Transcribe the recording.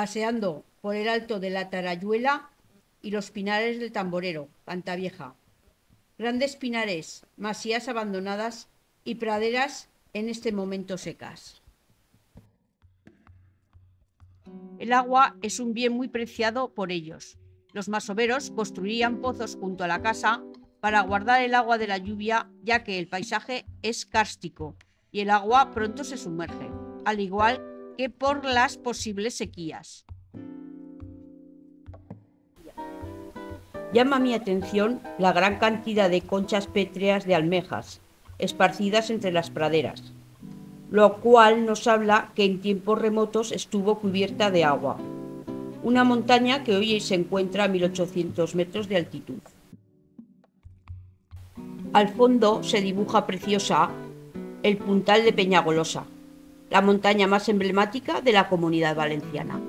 paseando por el alto de la Tarayuela y los pinares del Tamborero, Cantavieja. Grandes pinares, masías abandonadas y praderas en este momento secas. El agua es un bien muy preciado por ellos. Los masoveros construían pozos junto a la casa para guardar el agua de la lluvia, ya que el paisaje es kárstico y el agua pronto se sumerge, al igual por las posibles sequías. Llama mi atención la gran cantidad de conchas pétreas de almejas, esparcidas entre las praderas, lo cual nos habla que en tiempos remotos estuvo cubierta de agua. Una montaña que hoy se encuentra a 1800 metros de altitud. Al fondo se dibuja preciosa el puntal de Peñagolosa, la montaña más emblemática de la comunidad valenciana.